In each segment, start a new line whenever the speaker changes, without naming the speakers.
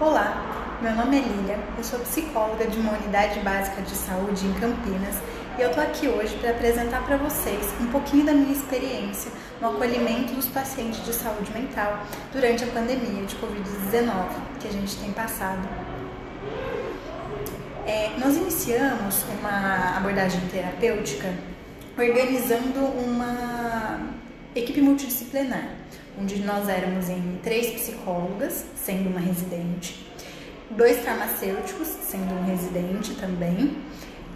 Olá, meu nome é Lília, eu sou psicóloga de uma unidade básica de saúde em Campinas e eu tô aqui hoje para apresentar para vocês um pouquinho da minha experiência no acolhimento dos pacientes de saúde mental durante a pandemia de Covid-19 que a gente tem passado. É, nós iniciamos uma abordagem terapêutica organizando uma equipe multidisciplinar, onde nós éramos em três psicólogas, sendo uma residente, dois farmacêuticos, sendo um residente também,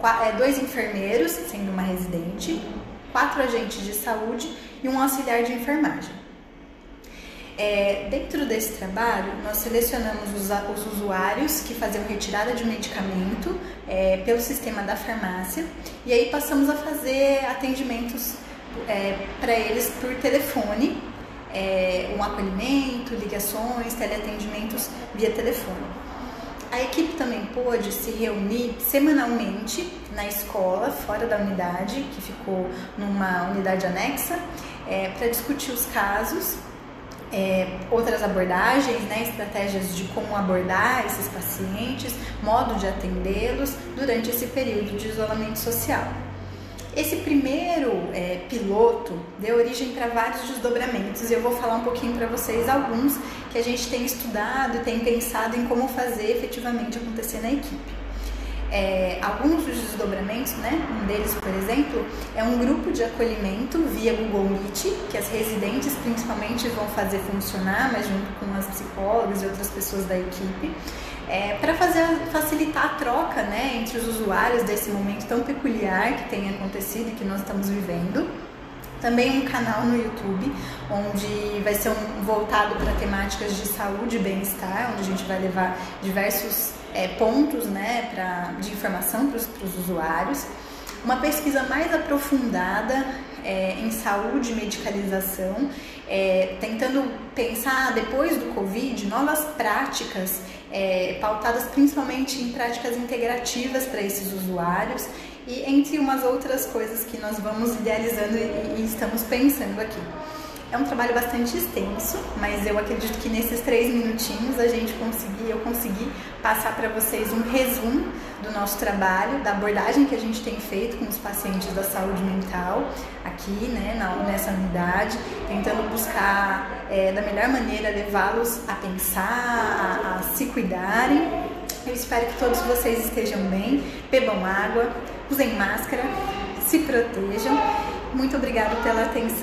é, dois enfermeiros, sendo uma residente, quatro agentes de saúde e um auxiliar de enfermagem. É, dentro desse trabalho, nós selecionamos os, os, usuários que faziam retirada de medicamento é, pelo sistema da farmácia e aí passamos a fazer atendimentos é, para eles por telefone, é, um acolhimento, ligações, teleatendimentos via telefone. A equipe também pôde se reunir semanalmente na escola, fora da unidade, que ficou numa unidade anexa, é, para discutir os casos é, outras abordagens, né, estratégias de como abordar esses pacientes, modo de atendê-los durante esse período de isolamento social. Esse primeiro piloto deu origem para vários desdobramentos e eu vou falar um pouquinho para vocês alguns que a gente tem estudado e tem pensado em como fazer efetivamente acontecer na equipe é, alguns dos desdobramentos, né? Um deles, por exemplo, é um grupo de acolhimento via Google Meet, que as residentes principalmente vão fazer funcionar, mas junto com as psicólogas e outras pessoas da equipe, é, para facilitar a troca, né, entre os usuários desse momento tão peculiar que tem acontecido e que nós estamos vivendo. Também um canal no YouTube, onde vai ser um, voltado para temáticas de saúde e bem-estar, onde a gente vai levar diversos é, pontos né, pra, de informação para os usuários. Uma pesquisa mais aprofundada é, em saúde e medicalização, é, tentando pensar depois do Covid novas práticas é, pautadas principalmente em práticas integrativas para esses usuários e entre umas outras coisas que nós vamos idealizando e, e estamos pensando aqui. É um trabalho bastante extenso, mas eu acredito que nesses três minutinhos a gente conseguir, eu consegui passar para vocês um resumo nosso trabalho, da abordagem que a gente tem feito com os pacientes da saúde mental aqui, né, na, nessa unidade, tentando buscar é, da melhor maneira levá-los a pensar, a, a se cuidarem. Eu espero que todos vocês estejam bem, bebam água, usem máscara, se protejam. Muito obrigada pela atenção.